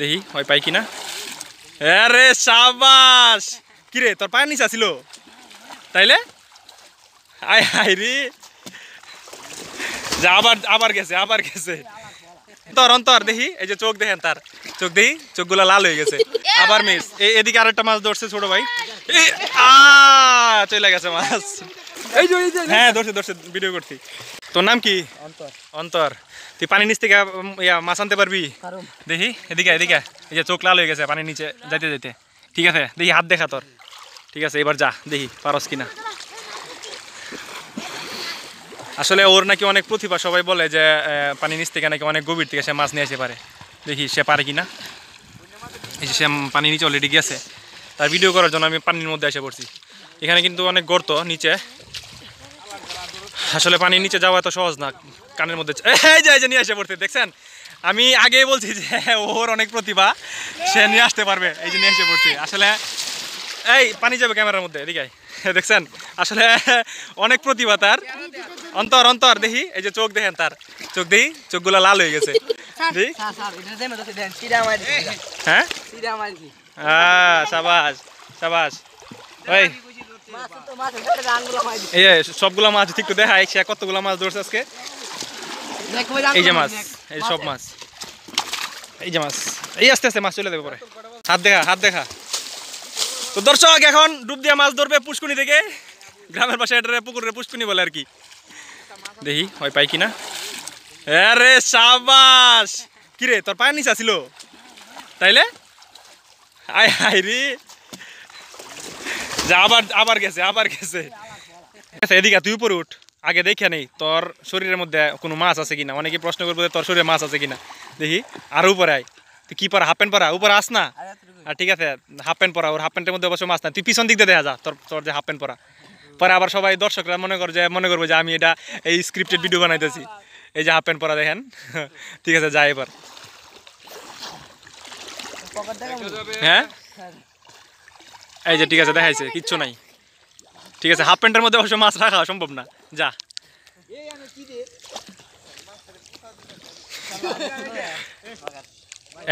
দেখি হয় পাই কিনা? আরে সাবাস! কিরে তোর পায়ের নিচে ছিল তাইলে? আয় হাই রে। যা আবার আবার গেছে আবার গেছে। অন্তর অন্তর দেখি এই যে চোখ দেখেন তার। চোখ দেখি চোখগুলো লাল হয়ে গেছে। আবার মিস এদিকে আরেকটা মাছ ধরছে ছোট ভাই। চলে গেছে মাছ। হ্যাঁ ধরছে ধরছে ভিডিও করছি। তোর নাম কি? অন্তর। অন্তর। তুই পানির নিচ থেকে ইয়া মাছ আনতে পারবি? দেখি এদিকে এদিকে এই যে চোখ লাল হয়ে গেছে পানির নিচে যাইতে যাইতে। ঠিক আছে দেখি হাত দেখা তোর। ঠিক আছে এবার যা দেখি পারস কিনা। আসলে ওর নাকি অনেক প্রতিভা সবাই বলে যে পানির নিচ থেকে নাকি অনেক গভীর থেকে সে মাছ নিয়ে আসতে পারে। দেখি সে পারে কিনা। এই যে সে পানির নিচে অলরেডি গেছে। তার ভিডিও করার জন্য আমি পানির মধ্যে এসে পড়ছি। এখানে কিন্তু অনেক গর্ত নিচে। আসলে পানির নিচে যাওয়া এত সহজ না। কানের মধ্যে এই যে এই যে নিয়ে এসে পড়তে দেখছেন? আমি আগেই বলছি যে ওর অনেক প্রতিভা সে নিয়ে আসতে পারবে এই যে নিয়ে এসে পড়ছি। আসলে এই পানি যাবে ক্যামেরার মধ্যে এদিকে দেখছেন? আসলে অনেক প্রতিভা তার। অন্তর অন্তর দেখি এই যে চোখ দেখেন তার। চোখ দেখি চোখগুলো লাল হয়ে গেছে। হ্যাঁ? হ্যাঁ সাবাস সাবাস। ওই। সবগুলো মাছ ঠিক তো দেখা কতগুলো মাছ ধরছে আজকে? এই যে মাছ এই সব মাছ এই যে মাছ এই আস্তে আস্তে মাছ চলে যাবে পরে হাত দেখা হাত দেখা তো দর্শক এখন ডুব দিয়ে মাছ ধরবে পুষ্কুনি থেকে গ্রামের পাশে এটা পুকুরের পুষ্কুনি বলে আর কি দেখি হয় পাই কিনা আরে সাবাস কিরে তোর পায়ের নিচে ছিল তাইলে আয় হাই রে যা আবার আবার গেছে আবার গেছে এদিকে তুই উপরে উঠ আগে দেখে নেই তোর শরীরের মধ্যে কোনো মাছ আছে কিনা? অনেকে প্রশ্ন করব যে তোর শরীরে মাছ আছে কিনা? দেখি আর উপরে আয়। তুই কি পরা হাফ প্যান্ট পরা উপরে আস না। আর ঠিক আছে হাফ প্যান্ট পরা ওর হাফ প্যান্টের মধ্যে অবশ্য মাছ না তুই পিছন দিক দিয়ে দেখা যা তোর তোর যে হাফ প্যান্ট পরা পরে আবার সবাই দর্শকরা মনে কর যে মনে করবে যে আমি এটা এই স্ক্রিপ্টেড ভিডিও বানাইতেছি। এই যে হাফ প্যান্ট পরা দেখেন। ঠিক আছে যাই এবার। হ্যাঁ? এই যে ঠিক আছে দেখাইছে কিচ্ছু নাই। ঠিক আছে হাফ প্যান্টের মধ্যে অবশ্য মাছ রাখা সম্ভব না। যা।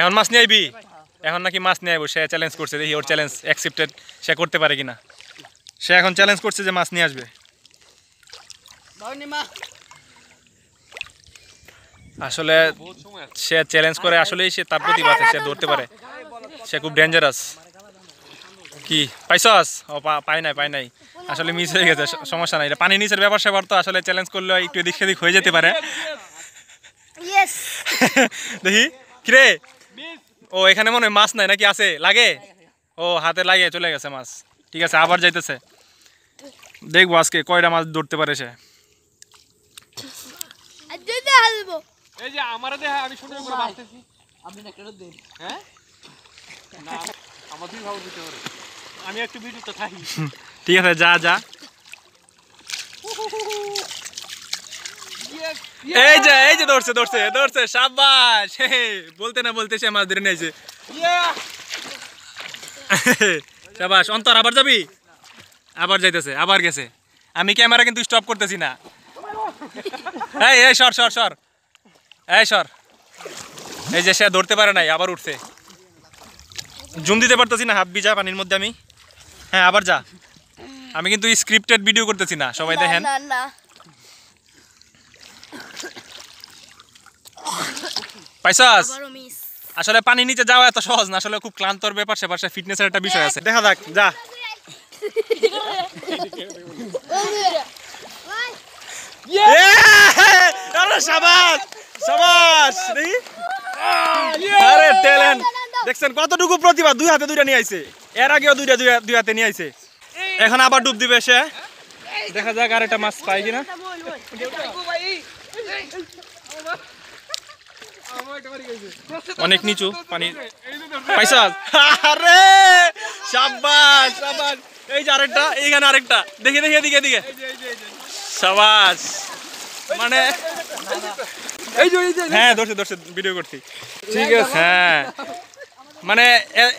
এখন মাছ নিয়ে আইবি? এখন নাকি মাছ নিয়ে আইবো? সে চ্যালেঞ্জ করছে, দেখি ওর চ্যালেঞ্জ অ্যাকসেপ্টেড সে করতে পারে কিনা। সে এখন চ্যালেঞ্জ করছে যে মাছ নিয়ে আসবে। আসলে সে চ্যালেঞ্জ করে, আসলেই সে তার প্রতিভা সে ধরতে পারে। সে খুব ডেঞ্জারাস কি? পাইছস? ও পা- পাই নাই পাই নাই। আসলে মিস হয়ে গেছে সমস্যা নাই। এটা পানি নিচের ব্যাপার স্যাপার তো আসলে চ্যালেঞ্জ করলে একটু এদিক সেদিক হয়ে যেতে পারে। দেখি। কিরে? ও এখানে মনে হয় মাছ নাই নাকি? আছে? লাগে? ও হাতে লাগে চলে গেছে মাছ। ঠিক আছে আবার যাইতেছে। দেখব আজকে কয়টা মাছ ধরতে পারে সে। আর দিতে এই যে আমার দেহা আমি সুন্দর করে বাঁচতেছি। আপনি একটা দেন। হ্যাঁ না আমার দুই দিতে পারে আমি একটু ভিডিওতে থাকি। ঠিক আছে যা যা। এই যে এই যে ধরছে ধরছে ধরছে সাবাস বলতে না বলতে সে মাছ ধরে নিয়েছে। সাবাস অন্তর আবার যাবি? আবার যাইতেছে আবার গেছে। আমি ক্যামেরা কিন্তু স্টপ করতেছি না। এই এই সর সর সর। এই সর। এই যে সে ধরতে পারে নাই আবার উঠছে। জুম দিতে পারতেছি না হাফ বিজা পানির মধ্যে আমি। হ্যাঁ আবার যা। আমি কিন্তু স্ক্রিপ্টেড ভিডিও করতেছি না সবাই দেখেন। মিস আসলে পানির নিচে যাওয়া এত সহজ না আসলে খুব ক্লান্তর ব্যাপার সেপার সে ফিটনেসের একটা বিষয় আছে। দেখা যাক যা। দেখছেন কতটুকু প্রতিভা? দুই হাতে দুইটা নিয়ে আইছে। এর আগেও দুইটা দুই দুই হাতে নিয়ে আইছে। এখন আবার ডুব দিবে সে। দেখা যাক আর একটা মাছ পাই কিনা। অনেক নিচু পানি। পাইছা? আরে! সাবাস সাবাস এই যে আরেকটা এইখানে আরেকটা। দেখে দেখে এদিকে এদিকে। সাবাস মানে এই যে এই যে হ্যাঁ ধরছে ধরছে ভিডিও করছি। ঠিক আছে। হ্যাঁ। মানে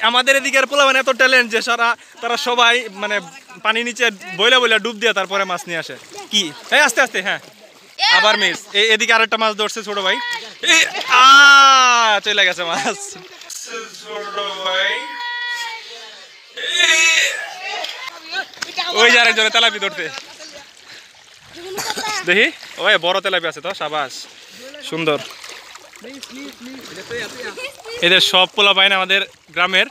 আমাদের এদিকের পোলা মানে এত ট্যালেন্ট যে সারা তারা সবাই মানে পানি নিচে বইলা বইলা ডুব দিয়ে তারপরে মাছ নিয়ে আসে। কি? এই আস্তে আস্তে হ্যাঁ। আবার মিস। এদিকে আরেকটা মাছ ধরছে ছোট ভাই। আ চলে গেছে মাছ। ওই যে আরেকজনে তেলাপি ধরতে দেখি। ওই বড় তেলাপি আছে তো সাবাস। সুন্দর। এদের সব পোলা পাইন আমাদের গ্রামের